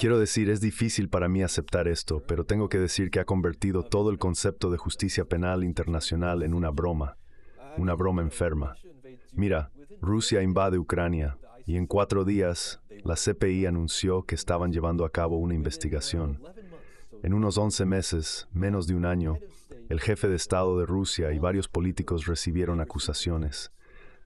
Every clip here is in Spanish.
Quiero decir, es difícil para mí aceptar esto, pero tengo que decir que ha convertido todo el concepto de justicia penal internacional en una broma, una broma enferma. Mira, Rusia invade Ucrania y en cuatro días la CPI anunció que estaban llevando a cabo una investigación. En unos 11 meses, menos de un año, el jefe de Estado de Rusia y varios políticos recibieron acusaciones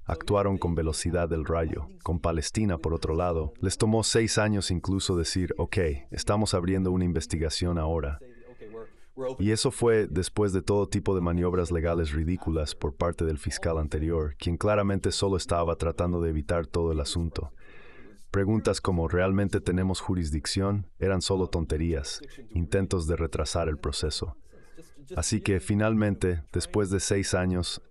actuaron con velocidad del rayo. Con Palestina, por otro lado, les tomó seis años incluso decir, ok, estamos abriendo una investigación ahora. Y eso fue después de todo tipo de maniobras legales ridículas por parte del fiscal anterior, quien claramente solo estaba tratando de evitar todo el asunto. Preguntas como ¿realmente tenemos jurisdicción? eran solo tonterías, intentos de retrasar el proceso. Así que finalmente, después de seis años,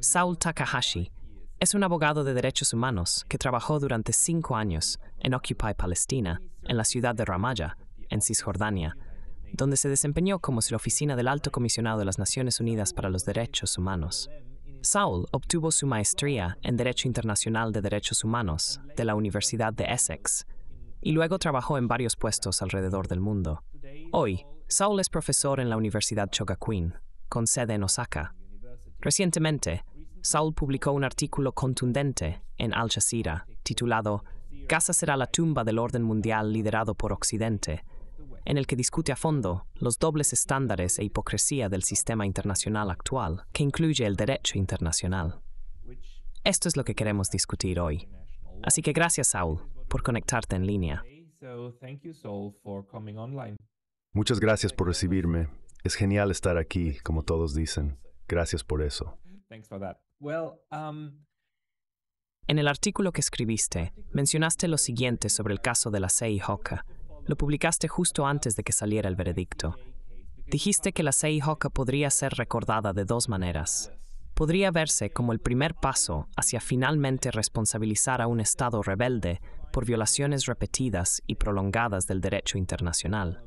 Saul Takahashi es un abogado de derechos humanos que trabajó durante cinco años en Occupy Palestina, en la ciudad de Ramallah, en Cisjordania, donde se desempeñó como la oficina del Alto Comisionado de las Naciones Unidas para los Derechos Humanos. Saul obtuvo su maestría en Derecho Internacional de Derechos Humanos de la Universidad de Essex y luego trabajó en varios puestos alrededor del mundo. Hoy, Saul es profesor en la Universidad Chogakuin, con sede en Osaka. Recientemente, Saul publicó un artículo contundente en Al Jazeera titulado Gaza será la tumba del orden mundial liderado por Occidente, en el que discute a fondo los dobles estándares e hipocresía del sistema internacional actual, que incluye el derecho internacional. Esto es lo que queremos discutir hoy. Así que gracias, Saul, por conectarte en línea. Muchas gracias por recibirme. Es genial estar aquí, como todos dicen. Gracias por eso. Um, en el artículo que escribiste, mencionaste lo siguiente sobre el caso de la Sei Hoka. Lo publicaste justo antes de que saliera el veredicto. Dijiste que la Sei Hoka podría ser recordada de dos maneras. Podría verse como el primer paso hacia finalmente responsabilizar a un Estado rebelde por violaciones repetidas y prolongadas del derecho internacional.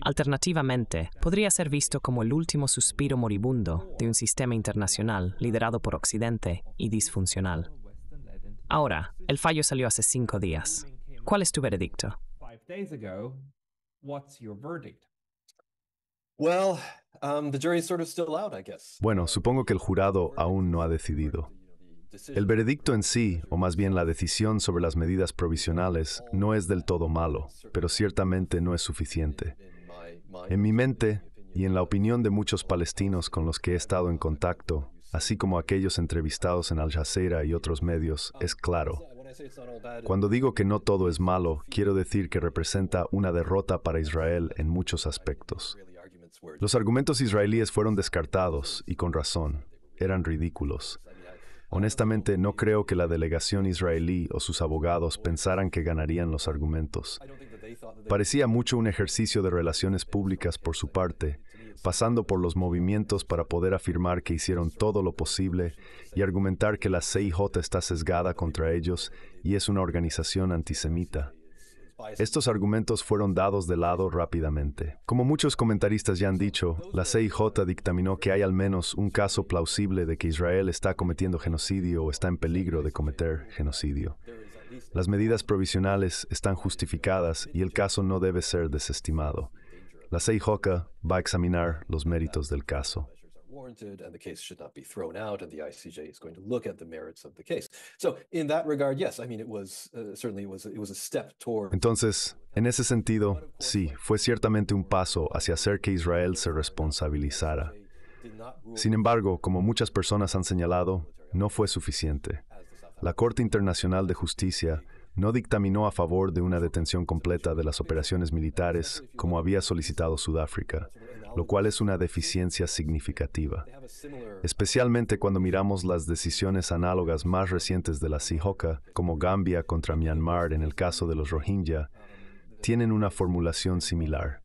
Alternativamente, podría ser visto como el último suspiro moribundo de un sistema internacional liderado por Occidente y disfuncional. Ahora, el fallo salió hace cinco días. ¿Cuál es tu veredicto? Bueno, supongo que el jurado aún no ha decidido. El veredicto en sí, o más bien la decisión sobre las medidas provisionales, no es del todo malo, pero ciertamente no es suficiente. En mi mente y en la opinión de muchos palestinos con los que he estado en contacto, así como aquellos entrevistados en Al Jazeera y otros medios, es claro. Cuando digo que no todo es malo, quiero decir que representa una derrota para Israel en muchos aspectos. Los argumentos israelíes fueron descartados, y con razón, eran ridículos. Honestamente, no creo que la delegación israelí o sus abogados pensaran que ganarían los argumentos. Parecía mucho un ejercicio de relaciones públicas por su parte, pasando por los movimientos para poder afirmar que hicieron todo lo posible y argumentar que la CIJ está sesgada contra ellos y es una organización antisemita. Estos argumentos fueron dados de lado rápidamente. Como muchos comentaristas ya han dicho, la CIJ dictaminó que hay al menos un caso plausible de que Israel está cometiendo genocidio o está en peligro de cometer genocidio. Las medidas provisionales están justificadas y el caso no debe ser desestimado. La CIJOCA va a examinar los méritos del caso. Entonces, en ese sentido, sí, fue ciertamente un paso hacia hacer que Israel se responsabilizara. Sin embargo, como muchas personas han señalado, no fue suficiente la Corte Internacional de Justicia no dictaminó a favor de una detención completa de las operaciones militares como había solicitado Sudáfrica. lo cual es una deficiencia significativa, especialmente cuando miramos las decisiones análogas más recientes de la CIJOCA, como Gambia contra Myanmar en el caso de los Rohingya, tienen una formulación similar.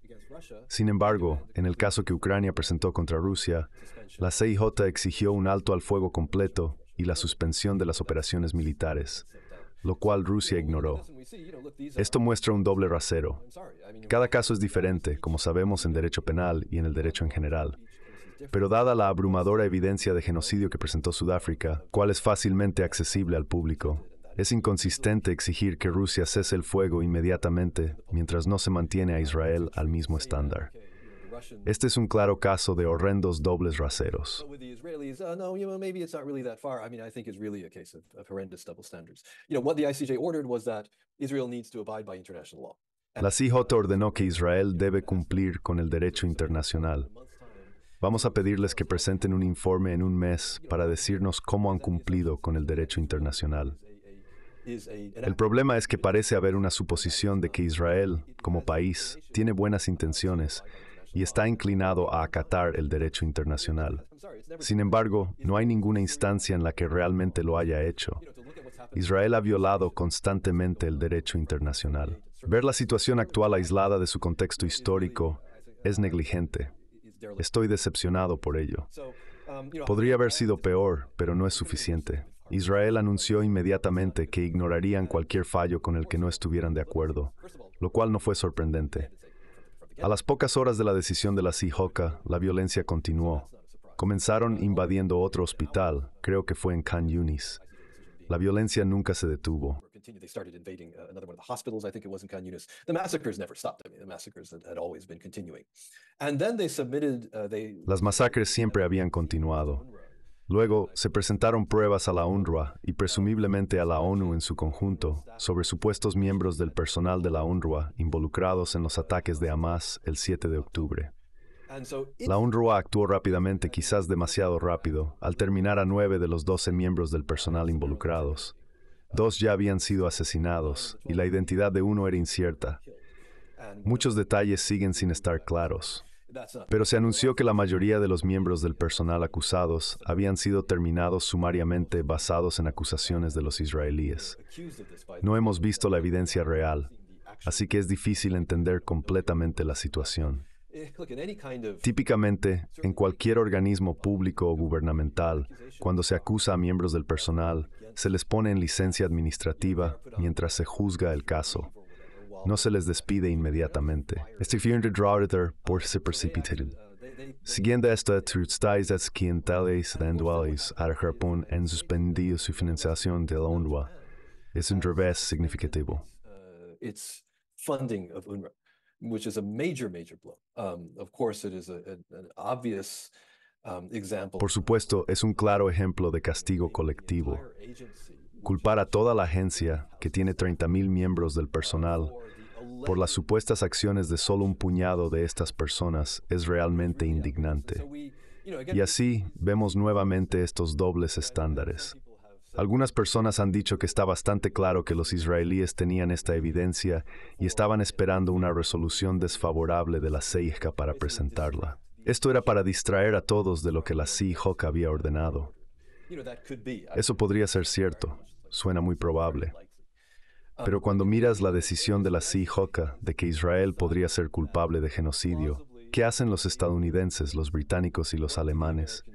Sin embargo, en el caso que Ucrania presentó contra Rusia, la CIJ exigió un alto al fuego completo y la suspensión de las operaciones militares, lo cual Rusia ignoró. Esto muestra un doble rasero. Cada caso es diferente, como sabemos en derecho penal y en el derecho en general. Pero dada la abrumadora evidencia de genocidio que presentó Sudáfrica, cual es fácilmente accesible al público, es inconsistente exigir que Rusia cese el fuego inmediatamente mientras no se mantiene a Israel al mismo estándar. Este es un claro caso de horrendos dobles raseros. La CIJ ordenó que Israel debe cumplir con el derecho internacional. Vamos a pedirles que presenten un informe en un mes para decirnos cómo han cumplido con el derecho internacional. El problema es que parece haber una suposición de que Israel, como país, tiene buenas intenciones y está inclinado a acatar el derecho internacional. Sin embargo, no hay ninguna instancia en la que realmente lo haya hecho. Israel ha violado constantemente el derecho internacional. Ver la situación actual aislada de su contexto histórico es negligente. Estoy decepcionado por ello. Podría haber sido peor, pero no es suficiente. Israel anunció inmediatamente que ignorarían cualquier fallo con el que no estuvieran de acuerdo, lo cual no fue sorprendente. A las pocas horas de la decisión de la CIJOCA, la violencia continuó. Comenzaron invadiendo otro hospital, creo que fue en Khan Yunis. La violencia nunca se detuvo. Las masacres siempre habían continuado. Luego se presentaron pruebas a la UNRWA y presumiblemente a la ONU en su conjunto sobre supuestos miembros del personal de la UNRWA involucrados en los ataques de Hamas el 7 de octubre. La UNRWA actuó rápidamente, quizás demasiado rápido, al terminar a nueve de los doce miembros del personal involucrados. Dos ya habían sido asesinados y la identidad de uno era incierta. Muchos detalles siguen sin estar claros. Pero se anunció que la mayoría de los miembros del personal acusados habían sido terminados sumariamente basados en acusaciones de los israelíes. No hemos visto la evidencia real, así que es difícil entender completamente la situación. Típicamente, en cualquier organismo público o gubernamental, cuando se acusa a miembros del personal, se les pone en licencia administrativa mientras se juzga el caso no se les despide inmediatamente. Estivierende drauder por se precipitated. Siguiendo esta tristezas clientales eventuales a Japón en suspendido su financiación de la UNRWA, es un revés significativo. its funding of UNRWA, which is a major, major blow. Um, of course, it is a, a, an obvious um, example. Por supuesto, es un claro ejemplo de castigo colectivo. Culpar a toda la agencia, que tiene 30.000 miembros del personal, por las supuestas acciones de solo un puñado de estas personas es realmente indignante. Y así vemos nuevamente estos dobles estándares. Algunas personas han dicho que está bastante claro que los israelíes tenían esta evidencia y estaban esperando una resolución desfavorable de la CIJA para presentarla. Esto era para distraer a todos de lo que la CIJA había ordenado. Eso podría ser cierto, suena muy probable. Pero cuando miras la decisión de la CIJOCA de que Israel podría ser culpable de genocidio, ¿qué hacen los estadounidenses, los británicos y los alemanes?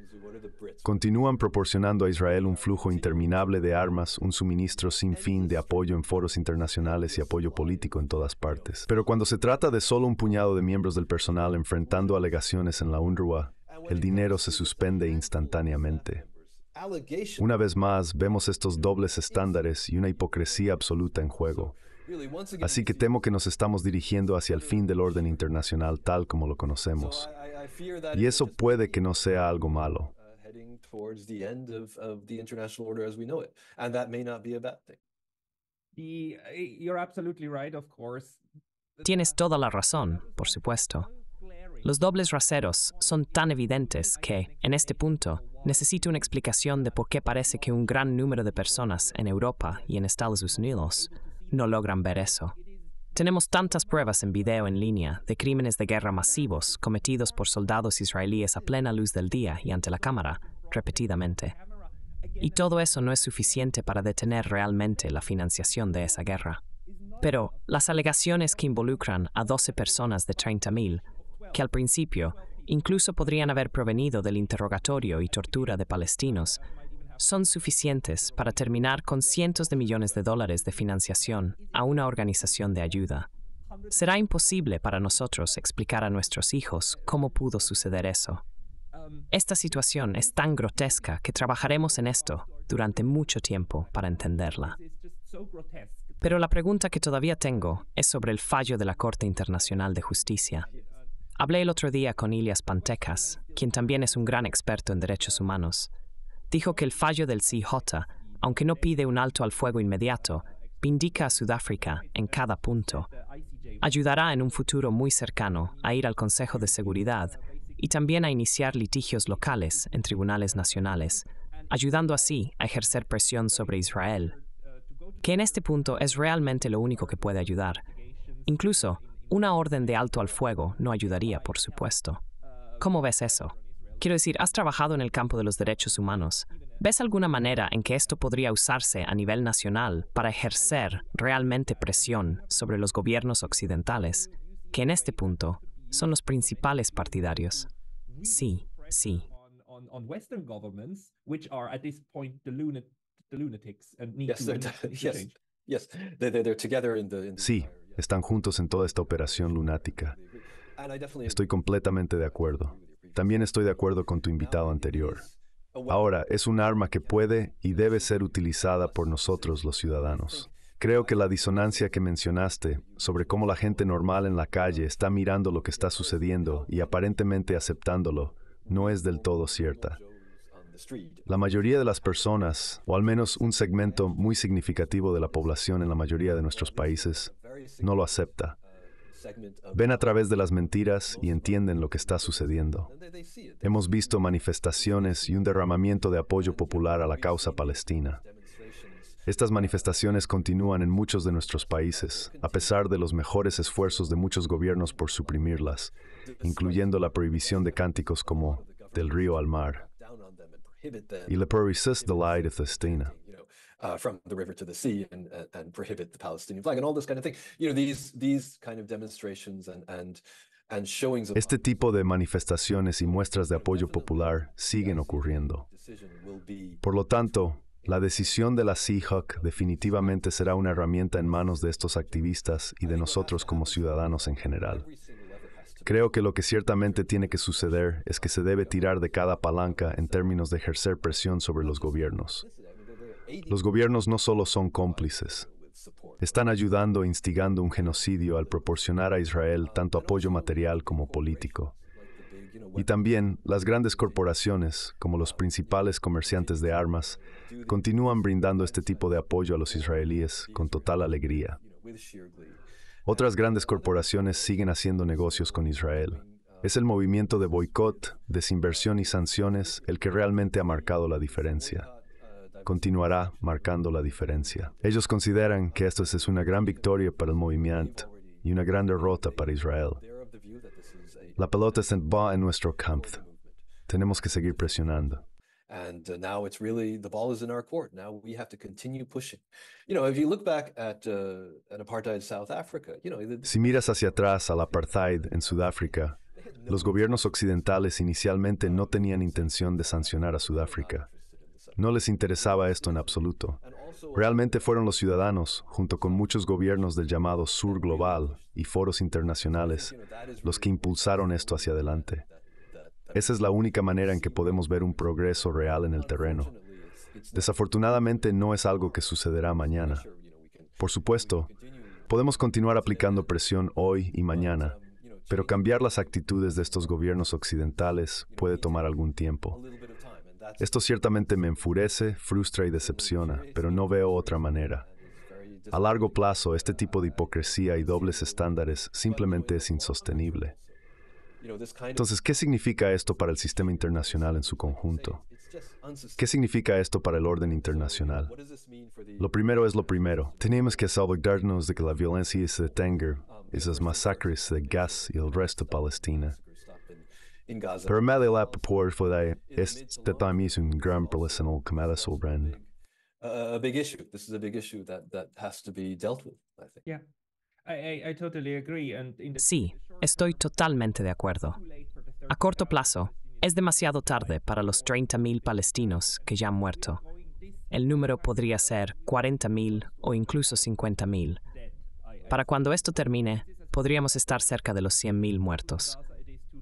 Continúan proporcionando a Israel un flujo interminable de armas, un suministro sin fin de apoyo en foros internacionales y apoyo político en todas partes. Pero cuando se trata de solo un puñado de miembros del personal enfrentando alegaciones en la UNRWA, el dinero se suspende instantáneamente. Una vez más, vemos estos dobles estándares y una hipocresía absoluta en juego. Así que temo que nos estamos dirigiendo hacia el fin del orden internacional tal como lo conocemos. Y eso puede que no sea algo malo. Tienes toda la razón, por supuesto. Los dobles raseros son tan evidentes que, en este punto, necesito una explicación de por qué parece que un gran número de personas en Europa y en Estados Unidos no logran ver eso. Tenemos tantas pruebas en video en línea de crímenes de guerra masivos cometidos por soldados israelíes a plena luz del día y ante la cámara, repetidamente. Y todo eso no es suficiente para detener realmente la financiación de esa guerra. Pero las alegaciones que involucran a 12 personas de 30.000, que al principio incluso podrían haber provenido del interrogatorio y tortura de palestinos, son suficientes para terminar con cientos de millones de dólares de financiación a una organización de ayuda. Será imposible para nosotros explicar a nuestros hijos cómo pudo suceder eso. Esta situación es tan grotesca que trabajaremos en esto durante mucho tiempo para entenderla. Pero la pregunta que todavía tengo es sobre el fallo de la Corte Internacional de Justicia. Hablé el otro día con Ilias Pantecas, quien también es un gran experto en derechos humanos. Dijo que el fallo del CJ, aunque no pide un alto al fuego inmediato, vindica a Sudáfrica en cada punto. Ayudará en un futuro muy cercano a ir al Consejo de Seguridad y también a iniciar litigios locales en tribunales nacionales, ayudando así a ejercer presión sobre Israel, que en este punto es realmente lo único que puede ayudar. Incluso, una orden de alto al fuego no ayudaría, por supuesto. ¿Cómo ves eso? Quiero decir, has trabajado en el campo de los derechos humanos. ¿Ves alguna manera en que esto podría usarse a nivel nacional para ejercer realmente presión sobre los gobiernos occidentales, que en este punto son los principales partidarios? Sí, sí. Sí, están juntos en toda esta operación lunática. Estoy completamente de acuerdo. También estoy de acuerdo con tu invitado anterior. Ahora, es un arma que puede y debe ser utilizada por nosotros los ciudadanos. Creo que la disonancia que mencionaste sobre cómo la gente normal en la calle está mirando lo que está sucediendo y aparentemente aceptándolo no es del todo cierta. La mayoría de las personas, o al menos un segmento muy significativo de la población en la mayoría de nuestros países, no lo acepta. Ven a través de las mentiras y entienden lo que está sucediendo. Hemos visto manifestaciones y un derramamiento de apoyo popular a la causa palestina. Estas manifestaciones continúan en muchos de nuestros países, a pesar de los mejores esfuerzos de muchos gobiernos por suprimirlas, incluyendo la prohibición de cánticos como Del río al mar y la prohibirse the light of Palestina. Uh, from the river to the sea and, and, and prohibit the Palestinian flag and all this kind of thing. You know, these, these kind of demonstrations and, and, and showings of Este tipo de manifestaciones y muestras de apoyo popular siguen ocurriendo. Por lo tanto, la decisión de la Seahawk definitivamente será una herramienta en manos de estos activistas y de nosotros como ciudadanos en general. Creo que lo que ciertamente tiene que suceder es que se debe tirar de cada palanca en términos de ejercer presión sobre los gobiernos. Los gobiernos no solo son cómplices, están ayudando e instigando un genocidio al proporcionar a Israel tanto apoyo material como político. Y también las grandes corporaciones, como los principales comerciantes de armas, continúan brindando este tipo de apoyo a los israelíes con total alegría. Otras grandes corporaciones siguen haciendo negocios con Israel. Es el movimiento de boicot, desinversión y sanciones el que realmente ha marcado la diferencia. Continuará marcando la diferencia. Ellos consideran que esto es una gran victoria para el movimiento y una gran derrota para Israel. La pelota está en nuestro campo. Tenemos que seguir presionando. And uh, now it's really the ball is in our court. Now we have to continue pushing. You know, if you look back at, uh, at apartheid South Africa, you know, si miras hacia atrás al apartheid en Sudáfrica, los gobiernos occidentales inicialmente no tenían intención de sancionar a Sudáfrica. No les interesaba esto en absoluto. Realmente fueron los ciudadanos, junto con muchos gobiernos del llamado Sur Global y foros internacionales, los que impulsaron esto hacia adelante. Esa es la única manera en que podemos ver un progreso real en el terreno. Desafortunadamente no es algo que sucederá mañana. Por supuesto, podemos continuar aplicando presión hoy y mañana, pero cambiar las actitudes de estos gobiernos occidentales puede tomar algún tiempo. Esto ciertamente me enfurece, frustra y decepciona, pero no veo otra manera. A largo plazo, este tipo de hipocresía y dobles estándares simplemente es insostenible. Entonces, ¿qué significa esto para el sistema internacional en su conjunto? ¿Qué significa esto para el orden internacional? Lo primero es lo primero. Tenemos que salvaguardarnos de que la violencia se detenga, esas masacres de gas y el resto de Palestina. Pero me la por fue este también es un gran problema que sobre a big issue. This is a big issue that, that has to be dealt with, I think. Yeah. I, I, I totally agree. And in the Sí, estoy totalmente de acuerdo. A corto plazo, es demasiado tarde para los 30.000 palestinos que ya han muerto. El número podría ser 40.000 o incluso 50.000. Para cuando esto termine, podríamos estar cerca de los 100.000 muertos.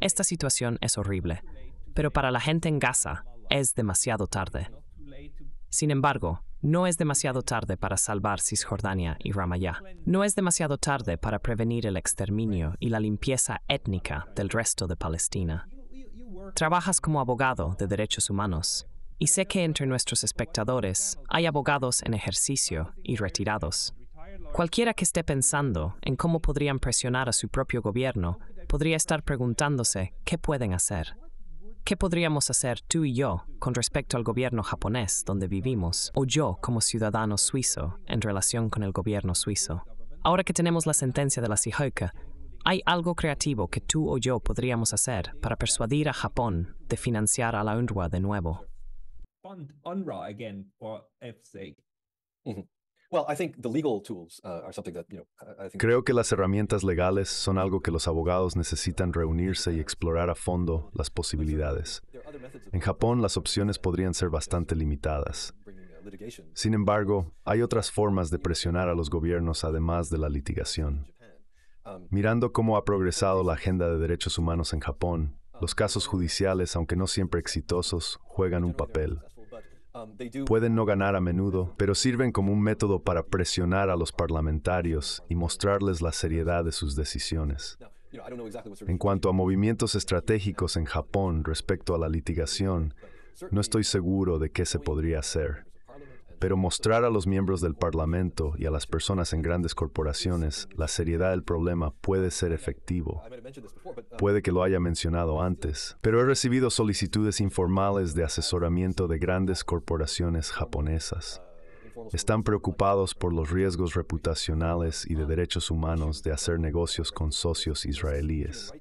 Esta situación es horrible, pero para la gente en Gaza es demasiado tarde. Sin embargo, no es demasiado tarde para salvar Cisjordania y Ramallah. No es demasiado tarde para prevenir el exterminio y la limpieza étnica del resto de Palestina. Trabajas como abogado de derechos humanos y sé que entre nuestros espectadores hay abogados en ejercicio y retirados. Cualquiera que esté pensando en cómo podrían presionar a su propio gobierno podría estar preguntándose qué pueden hacer. ¿Qué podríamos hacer tú y yo con respecto al gobierno japonés donde vivimos, o yo como ciudadano suizo en relación con el gobierno suizo? Ahora que tenemos la sentencia de la Sijoika, ¿hay algo creativo que tú o yo podríamos hacer para persuadir a Japón de financiar a la UNRWA de nuevo? uh, something that, you know, I I think Creo que las herramientas legales son algo que los abogados necesitan reunirse y explorar a fondo las posibilidades. En Japón las opciones podrían ser bastante limitadas. uh. Sin embargo, hay otras formas de presionar a los gobiernos además de la litigación. Um, Mirando cómo ha progresado la agenda de derechos humanos en Japón, los casos judiciales, aunque no siempre exitosos, juegan un papel. Pueden no ganar a menudo, pero sirven como un método para presionar a los parlamentarios y mostrarles la seriedad de sus decisiones. En cuanto a movimientos estratégicos en Japón respecto a la litigación, no estoy seguro de qué se podría hacer. Pero mostrar a los miembros del Parlamento y a las personas en grandes corporaciones la seriedad del problema puede ser efectivo. Puede que lo haya mencionado antes, pero he recibido solicitudes informales de asesoramiento de grandes corporaciones japonesas. Están preocupados por los riesgos reputacionales y de derechos humanos de hacer negocios con socios israelíes.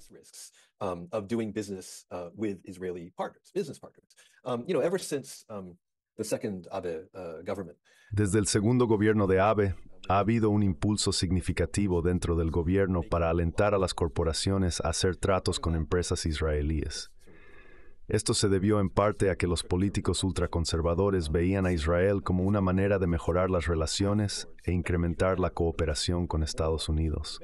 Uh, Desde el segundo gobierno de Abe, ha habido un impulso significativo dentro del gobierno para alentar a las corporaciones a hacer tratos con empresas israelíes. Esto se debió en parte a que los políticos ultraconservadores veían a Israel como una manera de mejorar las relaciones e incrementar la cooperación con Estados Unidos.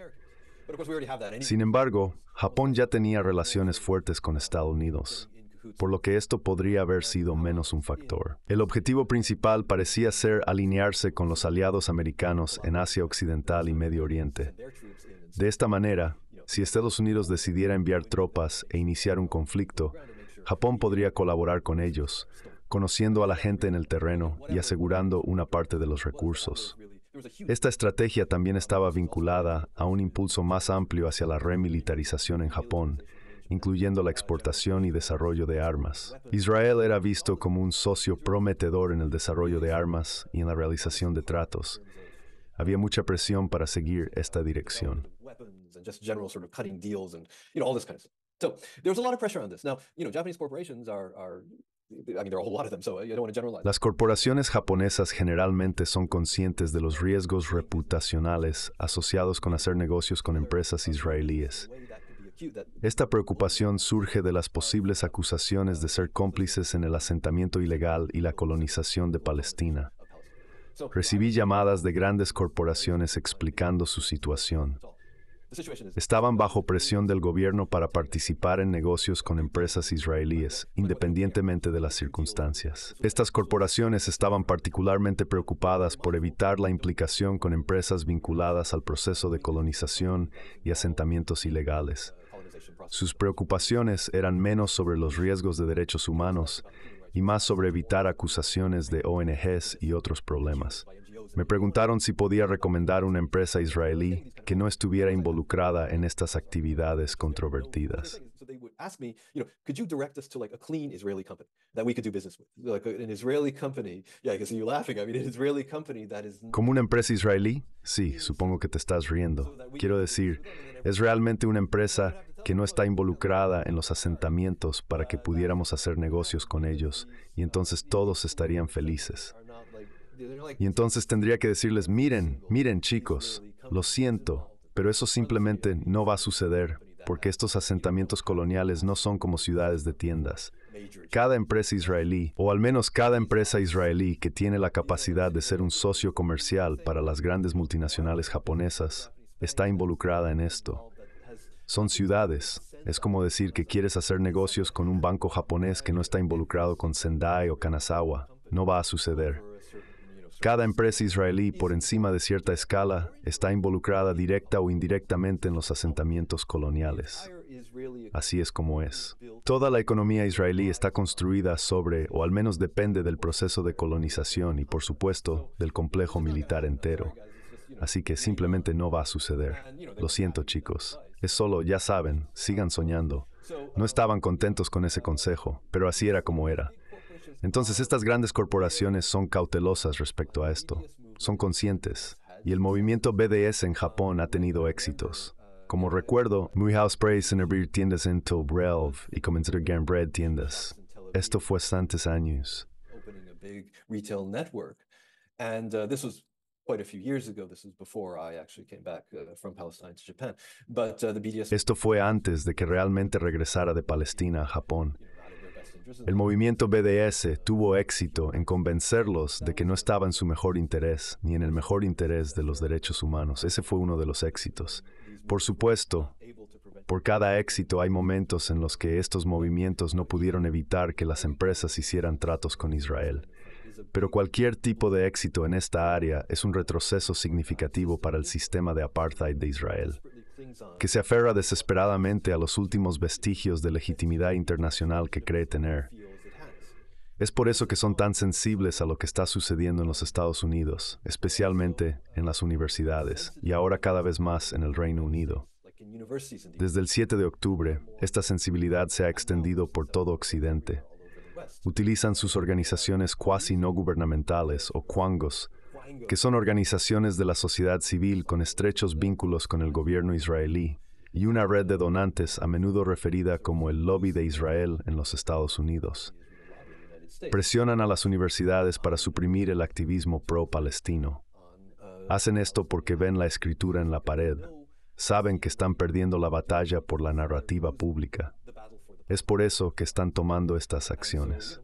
Sin embargo, Japón ya tenía relaciones fuertes con Estados Unidos, por lo que esto podría haber sido menos un factor. El objetivo principal parecía ser alinearse con los aliados americanos en Asia Occidental y Medio Oriente. De esta manera, si Estados Unidos decidiera enviar tropas e iniciar un conflicto, Japón podría colaborar con ellos, conociendo a la gente en el terreno y asegurando una parte de los recursos. Esta estrategia también estaba vinculada a un impulso más amplio hacia la remilitarización en Japón, incluyendo la exportación y desarrollo de armas. Israel era visto como un socio prometedor en el desarrollo de armas y en la realización de tratos. Había mucha presión para seguir esta dirección. Las corporaciones japonesas generalmente son conscientes de los riesgos reputacionales asociados con hacer negocios con empresas israelíes. Esta preocupación surge de las posibles acusaciones de ser cómplices en el asentamiento ilegal y la colonización de Palestina. Recibí llamadas de grandes corporaciones explicando su situación. Estaban bajo presión del gobierno para participar en negocios con empresas israelíes, independientemente de las circunstancias. Estas corporaciones estaban particularmente preocupadas por evitar la implicación con empresas vinculadas al proceso de colonización y asentamientos ilegales. Sus preocupaciones eran menos sobre los riesgos de derechos humanos y más sobre evitar acusaciones de ONGs y otros problemas. Me preguntaron si podía recomendar una empresa israelí que no estuviera involucrada en estas actividades controvertidas. ¿Como una empresa israelí? Sí, supongo que te estás riendo. Quiero decir, es realmente una empresa que no está involucrada en los asentamientos para que pudiéramos hacer negocios con ellos y entonces todos estarían felices. Y entonces tendría que decirles, miren, miren chicos, lo siento, pero eso simplemente no va a suceder porque estos asentamientos coloniales no son como ciudades de tiendas. Cada empresa israelí, o al menos cada empresa israelí que tiene la capacidad de ser un socio comercial para las grandes multinacionales japonesas, está involucrada en esto. Son ciudades. Es como decir que quieres hacer negocios con un banco japonés que no está involucrado con Sendai o Kanazawa. No va a suceder. Cada empresa israelí por encima de cierta escala está involucrada directa o indirectamente en los asentamientos coloniales. Así es como es. Toda la economía israelí está construida sobre, o al menos depende del proceso de colonización y, por supuesto, del complejo militar entero. Así que simplemente no va a suceder. Lo siento, chicos. Es solo, ya saben, sigan soñando. No estaban contentos con ese consejo, pero así era como era. Entonces estas grandes corporaciones son cautelosas respecto a esto, son conscientes, y el movimiento BDS en Japón ha tenido éxitos. Como recuerdo, Muihouse Praise en abrir tiendas en Tobrelv y comenzar bread tiendas. Esto fue antes años. Esto fue antes de que realmente regresara de Palestina a Japón. El movimiento BDS tuvo éxito en convencerlos de que no estaba en su mejor interés, ni en el mejor interés de los derechos humanos. Ese fue uno de los éxitos. Por supuesto, por cada éxito hay momentos en los que estos movimientos no pudieron evitar que las empresas hicieran tratos con Israel. Pero cualquier tipo de éxito en esta área es un retroceso significativo para el sistema de apartheid de Israel que se aferra desesperadamente a los últimos vestigios de legitimidad internacional que cree tener. Es por eso que son tan sensibles a lo que está sucediendo en los Estados Unidos, especialmente en las universidades y ahora cada vez más en el Reino Unido. Desde el 7 de octubre, esta sensibilidad se ha extendido por todo Occidente. Utilizan sus organizaciones cuasi no gubernamentales o cuangos que son organizaciones de la sociedad civil con estrechos vínculos con el gobierno israelí, y una red de donantes a menudo referida como el Lobby de Israel en los Estados Unidos. Presionan a las universidades para suprimir el activismo pro-palestino. Hacen esto porque ven la escritura en la pared. Saben que están perdiendo la batalla por la narrativa pública. Es por eso que están tomando estas acciones.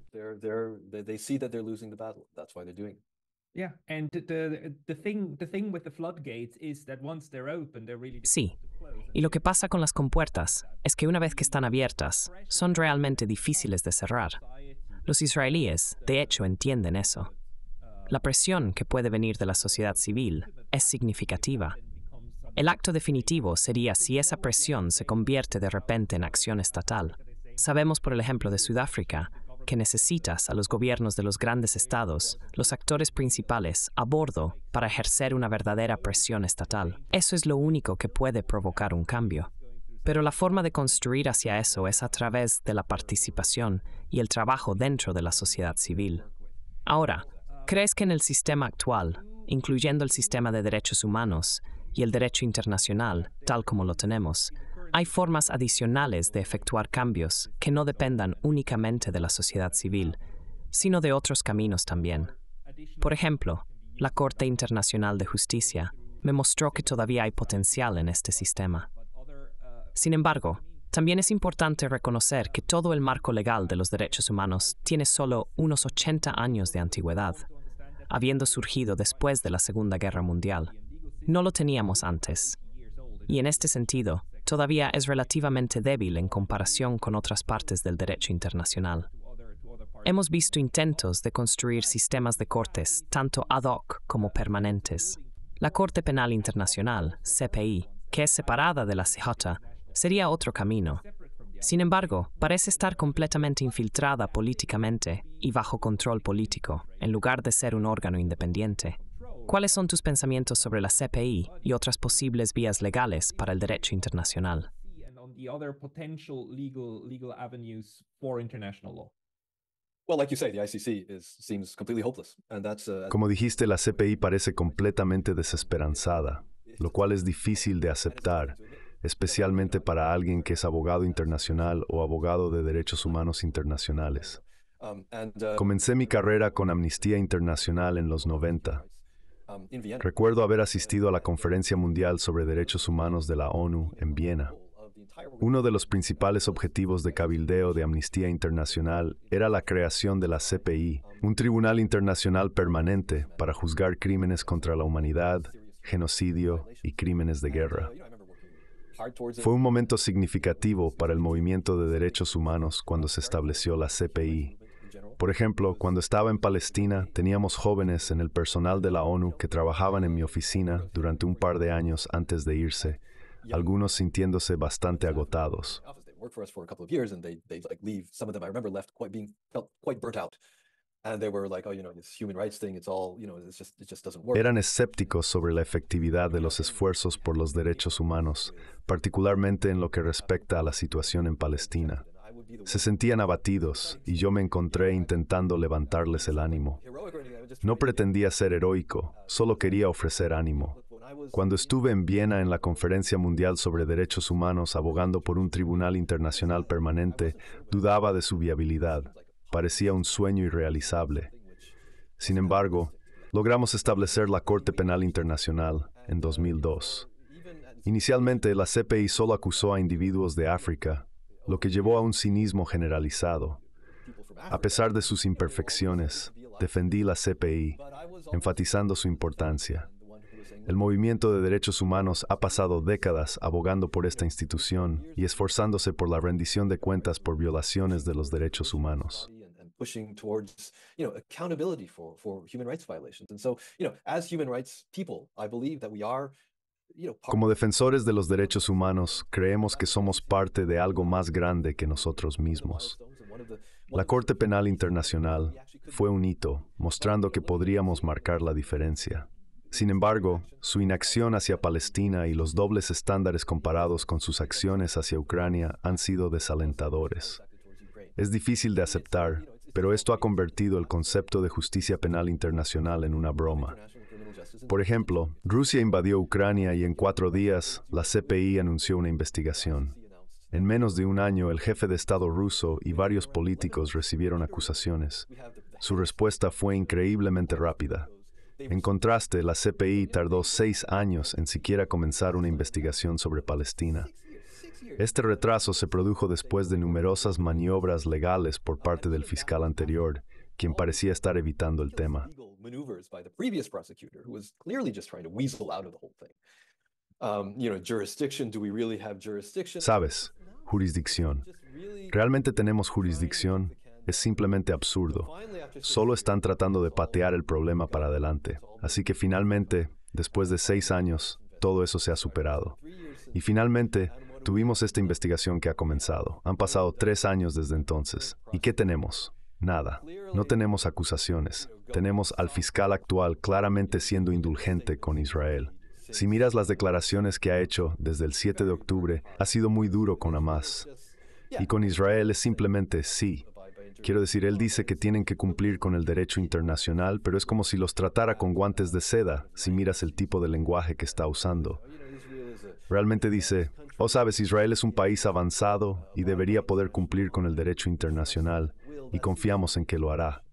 Sí. Y lo que pasa con las compuertas es que una vez que están abiertas, son realmente difíciles de cerrar. Los israelíes, de hecho, entienden eso. La presión que puede venir de la sociedad civil es significativa. El acto definitivo sería si esa presión se convierte de repente en acción estatal. Sabemos por el ejemplo de Sudáfrica que necesitas a los gobiernos de los grandes estados, los actores principales, a bordo para ejercer una verdadera presión estatal. Eso es lo único que puede provocar un cambio. Pero la forma de construir hacia eso es a través de la participación y el trabajo dentro de la sociedad civil. Ahora, ¿crees que en el sistema actual, incluyendo el sistema de derechos humanos y el derecho internacional, tal como lo tenemos, hay formas adicionales de efectuar cambios que no dependan únicamente de la sociedad civil, sino de otros caminos también. Por ejemplo, la Corte Internacional de Justicia me mostró que todavía hay potencial en este sistema. Sin embargo, también es importante reconocer que todo el marco legal de los derechos humanos tiene solo unos 80 años de antigüedad, habiendo surgido después de la Segunda Guerra Mundial. No lo teníamos antes. Y en este sentido, todavía es relativamente débil en comparación con otras partes del derecho internacional. Hemos visto intentos de construir sistemas de cortes, tanto ad hoc como permanentes. La Corte Penal Internacional, CPI, que es separada de la CJ, sería otro camino. Sin embargo, parece estar completamente infiltrada políticamente y bajo control político, en lugar de ser un órgano independiente. ¿Cuáles son tus pensamientos sobre la CPI y otras posibles vías legales para el derecho internacional? the other potential legal legal avenues for international law. Well, like you say, the ICC is, seems completely hopeless, and that's. Uh, Como dijiste, la CPI parece completamente desesperanzada, lo cual es difícil de aceptar, especialmente para alguien que es abogado internacional o abogado de derechos humanos internacionales. um, uh, Comencé mi carrera con Amnistía Internacional en los 90. Recuerdo haber asistido a la Conferencia Mundial sobre Derechos Humanos de la ONU en Viena. Uno de los principales objetivos de cabildeo de Amnistía Internacional era la creación de la CPI, un tribunal internacional permanente para juzgar crímenes contra la humanidad, genocidio y crímenes de guerra. Fue un momento significativo para el movimiento de derechos humanos cuando se estableció la CPI. Por ejemplo, cuando estaba en Palestina, teníamos jóvenes en el personal de la ONU que trabajaban en mi oficina durante un par de años antes de irse, algunos sintiéndose bastante agotados. office. They worked for us for a couple of years, and they they like leave. Some of them I remember left quite being felt quite burnt out, and they were like, oh, you know, this human rights thing. It's all you know. It's just it just doesn't work. Eran escépticos sobre la efectividad de los esfuerzos por los derechos humanos, particularmente en lo que respecta a la situación en Palestina. Se sentían abatidos y yo me encontré intentando levantarles el ánimo. No pretendía ser heroico, solo quería ofrecer ánimo. Cuando estuve en Viena en la Conferencia Mundial sobre Derechos Humanos abogando por un tribunal internacional permanente, dudaba de su viabilidad. Parecía un sueño irrealizable. Sin embargo, logramos establecer la Corte Penal Internacional en 2002. Inicialmente, la CPI solo acusó a individuos de África, lo que llevó a un cinismo generalizado. A pesar de sus imperfecciones, defendí la CPI, enfatizando su importancia. El movimiento de derechos humanos ha pasado décadas abogando por esta institución y esforzándose por la rendición de cuentas por violaciones de los derechos humanos. pushing towards you know accountability for for human rights violations. And so you know, as human rights people, I believe that we are Como defensores de los derechos humanos, creemos que somos parte de algo más grande que nosotros mismos. La Corte Penal Internacional fue un hito, mostrando que podríamos marcar la diferencia. Sin embargo, su inacción hacia Palestina y los dobles estándares comparados con sus acciones hacia Ucrania han sido desalentadores. Es difícil de aceptar, pero esto ha convertido el concepto de justicia penal internacional en una broma. Por ejemplo, Rusia invadió Ucrania y en cuatro días la CPI anunció una investigación. En menos de un año, el jefe de Estado ruso y varios políticos recibieron acusaciones. Su respuesta fue increíblemente rápida. En contraste, la CPI tardó seis años en siquiera comenzar una investigación sobre Palestina. Este retraso se produjo después de numerosas maniobras legales por parte del fiscal anterior, quien parecía estar evitando el tema. Maneuvers by the previous prosecutor, who was clearly just trying to weasel out of the whole thing. Um, you know, jurisdiction. Do we really have jurisdiction? Sabes, jurisdicción. ¿Realmente tenemos jurisdicción? Es simplemente absurdo. Solo están tratando de patear el problema para adelante. Así que finalmente, después de seis años, todo eso se ha superado. Y finalmente, tuvimos esta investigación que ha comenzado. Han pasado tres años desde entonces. ¿Y qué tenemos? Nada. No tenemos acusaciones. Tenemos al fiscal actual claramente siendo indulgente con Israel. Si miras las declaraciones que ha hecho desde el 7 de octubre, ha sido muy duro con Hamas. Y con Israel es simplemente sí. Quiero decir, él dice que tienen que cumplir con el derecho internacional, pero es como si los tratara con guantes de seda, si miras el tipo de lenguaje que está usando. Realmente dice, oh sabes, Israel es un país avanzado y debería poder cumplir con el derecho internacional, y confiamos en que lo hará.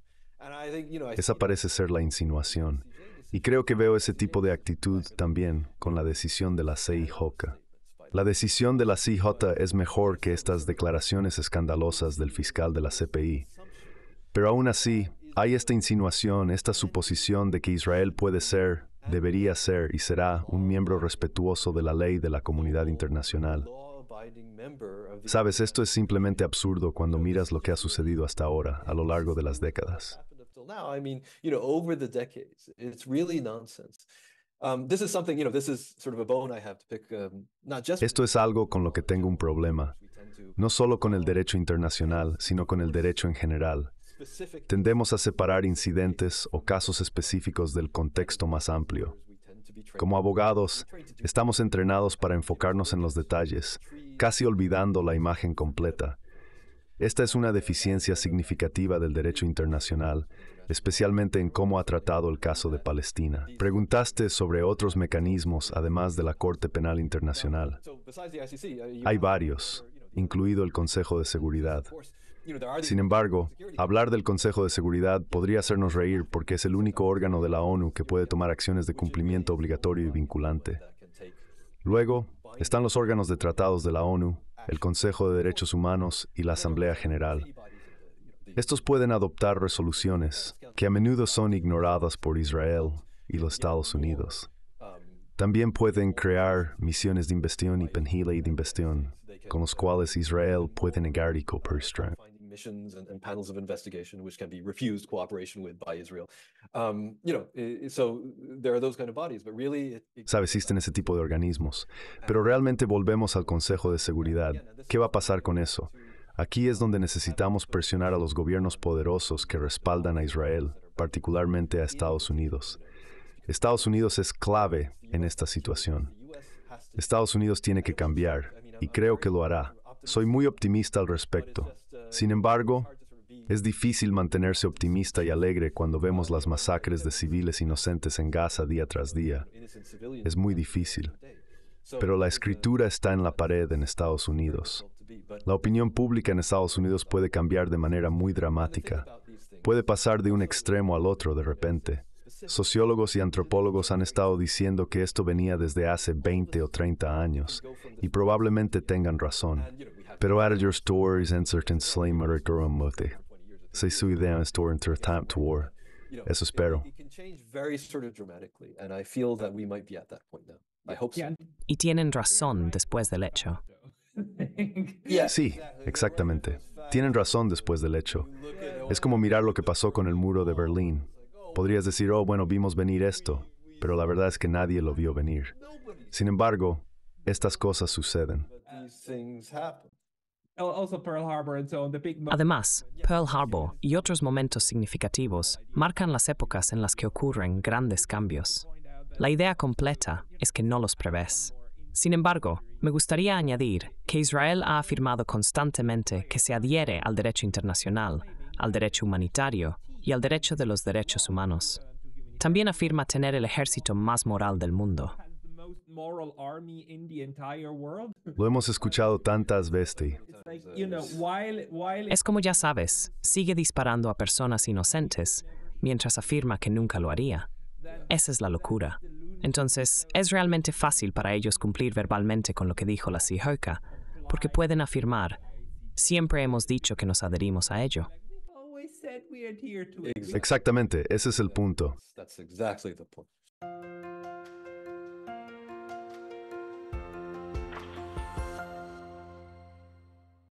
Esa parece ser la insinuación. Y creo que veo ese tipo de actitud también con la decisión de la CIJ. La decisión de la CIJ es mejor que estas declaraciones escandalosas del fiscal de la CPI. Pero aún así, hay esta insinuación, esta suposición de que Israel puede ser, debería ser y será un miembro respetuoso de la ley de la comunidad internacional. Sabes, esto es simplemente absurdo cuando miras lo que ha sucedido hasta ahora, a lo largo de las décadas. Esto es algo con lo que tengo un problema, no solo con el derecho internacional, sino con el derecho en general. Tendemos a separar incidentes o casos específicos del contexto más amplio. Como abogados, estamos entrenados para enfocarnos en los detalles, casi olvidando la imagen completa. Esta es una deficiencia significativa del derecho internacional, especialmente en cómo ha tratado el caso de Palestina. Preguntaste sobre otros mecanismos además de la Corte Penal Internacional. Hay varios, incluido el Consejo de Seguridad. Sin embargo, hablar del Consejo de Seguridad podría hacernos reír porque es el único órgano de la ONU que puede tomar acciones de cumplimiento obligatorio y vinculante. Luego, están los órganos de tratados de la ONU, el Consejo de Derechos Humanos y la Asamblea General. Estos pueden adoptar resoluciones que a menudo son ignoradas por Israel y los Estados Unidos. También pueden crear misiones de investigación y penhila y de investigación, con los cuales Israel puede negar y cooperar. Missions and, and, panels of investigation which can be refused cooperation with by Israel. Um, you know, so there are those kind of bodies, but really... It, it... Sabe, existen ese tipo de organismos. Pero realmente volvemos al Consejo de Seguridad. ¿Qué va a pasar con eso? Aquí es donde necesitamos presionar a los gobiernos poderosos que respaldan a Israel, particularmente a Estados Unidos. Estados Unidos es clave en esta situación. Estados Unidos tiene que cambiar, y creo que lo hará. Soy muy optimista al respecto. Sin embargo, es difícil mantenerse optimista y alegre cuando vemos las masacres de civiles inocentes en Gaza día tras día. Es muy difícil. Pero la escritura está en la pared en Estados Unidos. La opinión pública en Estados Unidos puede cambiar de manera muy dramática. Puede pasar de un extremo al otro de repente. Sociólogos y antropólogos han estado diciendo que esto venía desde hace 20 o 30 años, y probablemente tengan razón. Pero add your stories and certain slay murder mote. Se su idea en store into time to war. Eso espero. Y tienen razón después del hecho. Sí, exactamente. Tienen razón después del hecho. Es como mirar lo que pasó con el muro de Berlín. Podrías decir, oh, bueno, vimos venir esto, pero la verdad es que nadie lo vio venir. Sin embargo, estas cosas suceden. Además, Pearl Harbor y otros momentos significativos marcan las épocas en las que ocurren grandes cambios. La idea completa es que no los prevés. Sin embargo, me gustaría añadir que Israel ha afirmado constantemente que se adhiere al derecho internacional, al derecho humanitario y al derecho de los derechos humanos. También afirma tener el ejército más moral del mundo. Lo hemos escuchado tantas veces. Es como ya sabes, sigue disparando a personas inocentes mientras afirma que nunca lo haría. Esa es la locura. Entonces, es realmente fácil para ellos cumplir verbalmente con lo que dijo la Sihoka, porque pueden afirmar, siempre hemos dicho que nos adherimos a ello. Exactamente, ese es el punto.